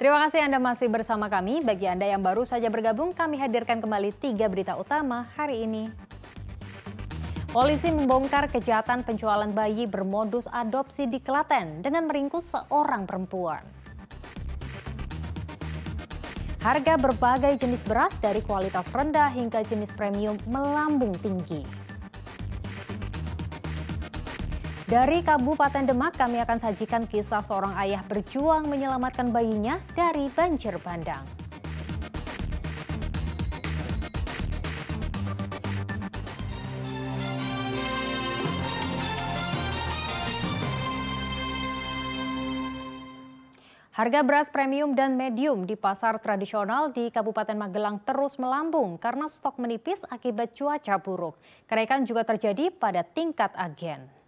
Terima kasih Anda masih bersama kami. Bagi Anda yang baru saja bergabung, kami hadirkan kembali tiga berita utama hari ini. Polisi membongkar kejahatan penjualan bayi bermodus adopsi di Klaten dengan meringkus seorang perempuan. Harga berbagai jenis beras dari kualitas rendah hingga jenis premium melambung tinggi. Dari Kabupaten Demak, kami akan sajikan kisah seorang ayah berjuang menyelamatkan bayinya dari banjir bandang. Harga beras premium dan medium di pasar tradisional di Kabupaten Magelang terus melambung karena stok menipis akibat cuaca buruk. Kenaikan juga terjadi pada tingkat agen.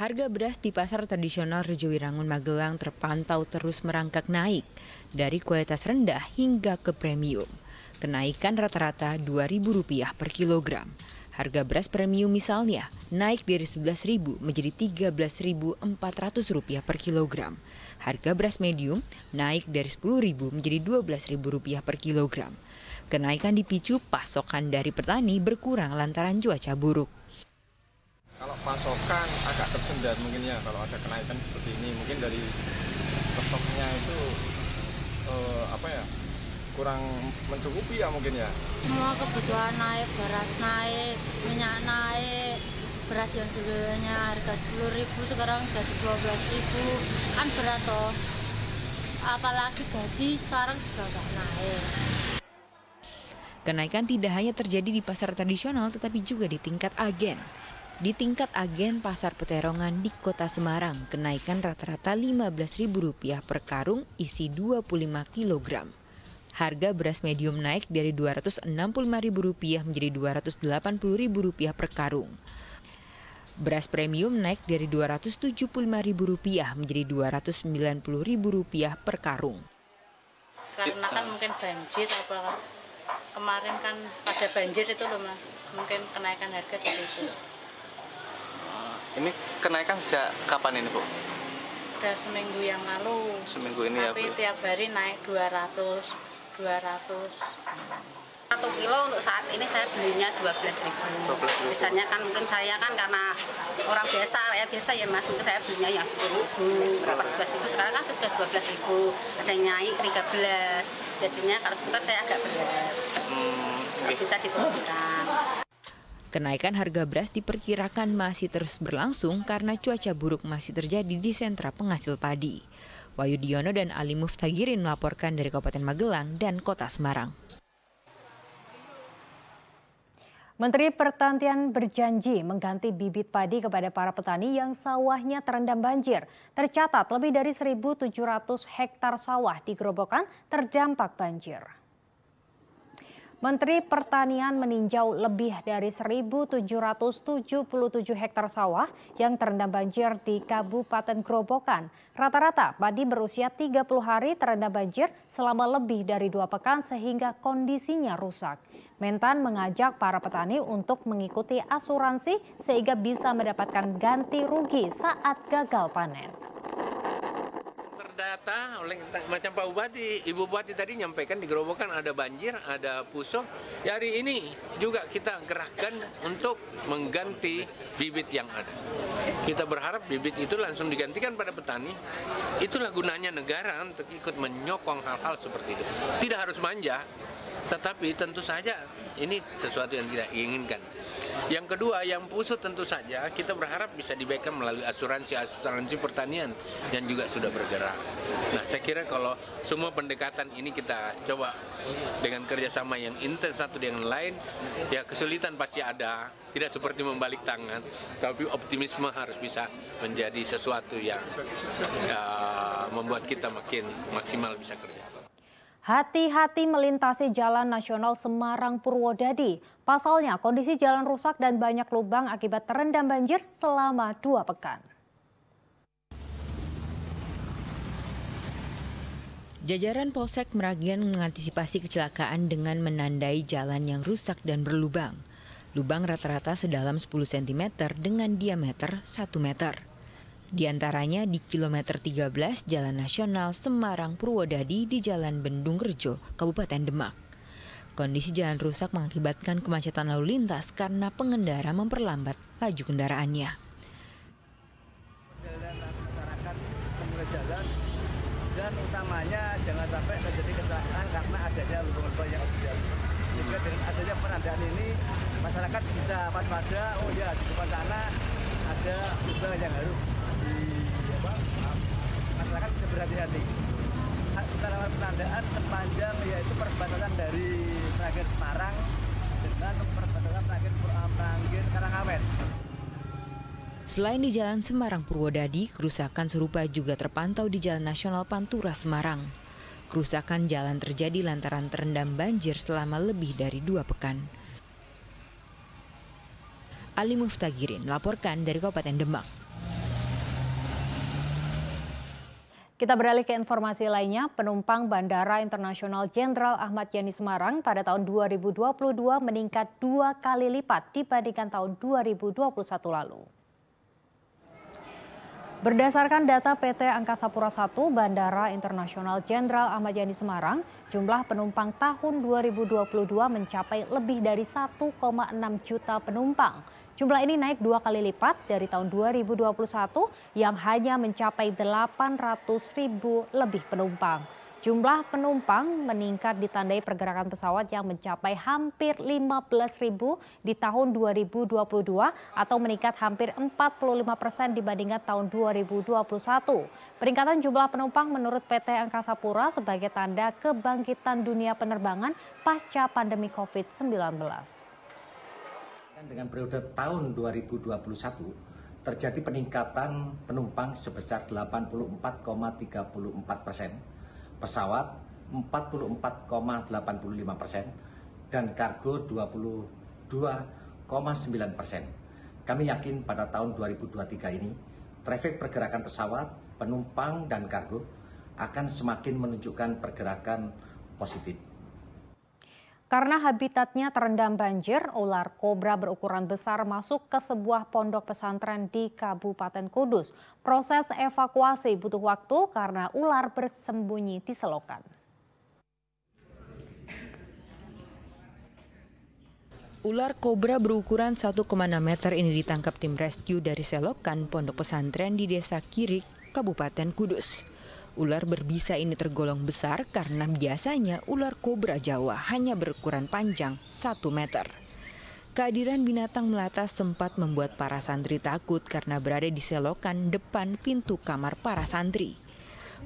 Harga beras di pasar tradisional Rejowirangun Magelang terpantau terus merangkak naik dari kualitas rendah hingga ke premium. Kenaikan rata-rata Rp2.000 per kilogram. Harga beras premium misalnya naik dari Rp11.000 menjadi Rp13.400 per kilogram. Harga beras medium naik dari Rp10.000 menjadi Rp12.000 per kilogram. Kenaikan dipicu pasokan dari petani berkurang lantaran cuaca buruk. Kalau pasokan agak tersendat mungkin ya kalau ada kenaikan seperti ini mungkin dari stoknya itu eh, apa ya kurang mencukupi ya mungkin ya. Semua kebutuhan naik, beras naik, minyak naik, beras yang dulunya harga sepuluh ribu sekarang jadi dua belas ribu kan berat toh. Apalagi gaji sekarang juga nggak naik. Kenaikan tidak hanya terjadi di pasar tradisional tetapi juga di tingkat agen. Di tingkat agen Pasar Peterongan di Kota Semarang, kenaikan rata-rata Rp15.000 per karung isi 25 kg. Harga beras medium naik dari Rp265.000 menjadi Rp280.000 per karung. Beras premium naik dari Rp275.000 menjadi Rp290.000 per karung. Karena kan mungkin banjir apa kemarin kan pada banjir itu loh mas, mungkin kenaikan harga dari itu. Ini kenaikan sejak kapan ini Bu? Udah seminggu yang lalu. Seminggu ini ya Bu? Tapi tiap hari naik 200, 200. Satu kilo untuk saat ini saya belinya 12 ribu. 12.000. Biasanya kan mungkin saya kan karena orang biasa ya biasa ya mas mungkin saya belinya yang 10 ribu, berapa 11 ribu sekarang kan sudah 12 ribu, ada yang naik 13. Jadinya kalau itu kan saya agak berat, Hmm, oke. bisa diturunkan. Kenaikan harga beras diperkirakan masih terus berlangsung karena cuaca buruk masih terjadi di sentra penghasil padi. Wahyu Diono dan Ali Muftagirin melaporkan dari Kabupaten Magelang dan Kota Semarang. Menteri Pertanian berjanji mengganti bibit padi kepada para petani yang sawahnya terendam banjir. Tercatat lebih dari 1.700 hektar sawah di Gerobokan terdampak banjir. Menteri Pertanian meninjau lebih dari 1.777 hektar sawah yang terendam banjir di Kabupaten Grobogan. Rata-rata padi berusia 30 hari terendam banjir selama lebih dari dua pekan sehingga kondisinya rusak. Mentan mengajak para petani untuk mengikuti asuransi sehingga bisa mendapatkan ganti rugi saat gagal panen. Macam Pak Bupati, Ibu Bupati tadi nyampaikan di Gerobokan ada banjir, ada pusuh. Ya, hari ini juga kita gerahkan untuk mengganti bibit yang ada. Kita berharap bibit itu langsung digantikan pada petani. Itulah gunanya negara untuk ikut menyokong hal-hal seperti itu. Tidak harus manja, tetapi tentu saja ini sesuatu yang tidak inginkan. Yang kedua, yang pusut tentu saja kita berharap bisa dibaikan melalui asuransi-asuransi pertanian yang juga sudah bergerak. Nah, saya kira kalau semua pendekatan ini kita coba dengan kerjasama yang intens satu dengan lain, ya kesulitan pasti ada, tidak seperti membalik tangan, tapi optimisme harus bisa menjadi sesuatu yang ya, membuat kita makin maksimal bisa kerja. Hati-hati melintasi Jalan Nasional Semarang Purwodadi. Pasalnya kondisi jalan rusak dan banyak lubang akibat terendam banjir selama dua pekan. Jajaran Polsek Meragian mengantisipasi kecelakaan dengan menandai jalan yang rusak dan berlubang. Lubang rata-rata sedalam 10 cm dengan diameter 1 meter. Di antaranya di kilometer 13 Jalan Nasional Semarang Purwodadi di Jalan Bendung Rejo, Kabupaten Demak. Kondisi jalan rusak mengakibatkan kemacetan lalu lintas karena pengendara memperlambat laju kendaraannya. jalan dan utamanya jangan sampai terjadi kecelakaan karena adanya lubang-lubang yang dijalan. Sehingga dengan adanya penandaan ini masyarakat bisa waspada. Oh ya di depan sana ada lubang yang harus di apa? Masyarakat bisa berhati-hati. Secara sepanjang yaitu perbatasan dari Sragen Semarang dengan perbatasan Sragen Sragen Karangawen. Selain di Jalan Semarang Purwodadi, kerusakan serupa juga terpantau di Jalan Nasional Pantura Semarang. Kerusakan jalan terjadi lantaran terendam banjir selama lebih dari dua pekan. Ali Muftagirin melaporkan dari Kabupaten Demak. Kita beralih ke informasi lainnya, penumpang Bandara Internasional Jenderal Ahmad Yani Semarang pada tahun 2022 meningkat dua kali lipat dibandingkan tahun 2021 lalu. Berdasarkan data PT Angkasa Pura I Bandara Internasional Jenderal Ahmad Yani Semarang, jumlah penumpang tahun 2022 mencapai lebih dari 1,6 juta penumpang. Jumlah ini naik dua kali lipat dari tahun 2021 yang hanya mencapai 800 ribu lebih penumpang. Jumlah penumpang meningkat ditandai pergerakan pesawat yang mencapai hampir 15 ribu di tahun 2022 atau meningkat hampir 45 persen dibandingkan tahun 2021. Peningkatan jumlah penumpang menurut PT Angkasa Pura sebagai tanda kebangkitan dunia penerbangan pasca pandemi COVID-19 dengan periode tahun 2021 terjadi peningkatan penumpang sebesar 84,34 persen, pesawat 44,85 persen, dan kargo 22,9 persen. Kami yakin pada tahun 2023 ini, trafik pergerakan pesawat, penumpang, dan kargo akan semakin menunjukkan pergerakan positif. Karena habitatnya terendam banjir, ular kobra berukuran besar masuk ke sebuah pondok pesantren di Kabupaten Kudus. Proses evakuasi butuh waktu karena ular bersembunyi di selokan. Ular kobra berukuran 1,6 meter ini ditangkap tim rescue dari selokan pondok pesantren di Desa Kirik, Kabupaten Kudus. Ular berbisa ini tergolong besar karena biasanya ular kobra Jawa hanya berukuran panjang 1 meter. Kehadiran binatang melata sempat membuat para santri takut karena berada di selokan depan pintu kamar para santri.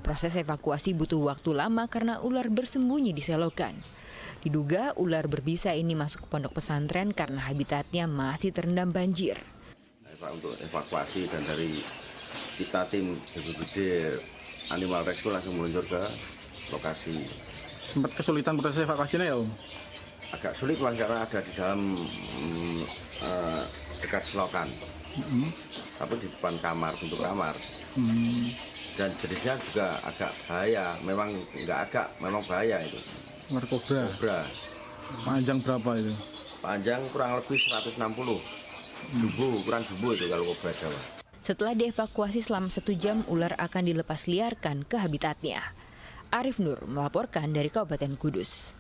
Proses evakuasi butuh waktu lama karena ular bersembunyi di selokan. Diduga ular berbisa ini masuk ke pondok pesantren karena habitatnya masih terendam banjir. Untuk evakuasi dan dari kita tim BPBD Animal Rescue langsung meluncur ke lokasi. Sempat kesulitan proses evakuasinya ya Om? Agak sulit Bang, karena ada di dalam mm, uh, dekat selokan. Mm-hmm. Tapi di depan kamar, untuk kamar. Hmm. Dan jenisnya juga agak bahaya. Memang nggak agak, memang bahaya itu. Ular kobra. Panjang berapa itu? Panjang kurang lebih 160. Jumbo, ukuran jumbo itu kalau kobra Jawa. Setelah dievakuasi selama satu jam, ular akan dilepas liarkan ke habitatnya. Arif Nur melaporkan dari Kabupaten Kudus.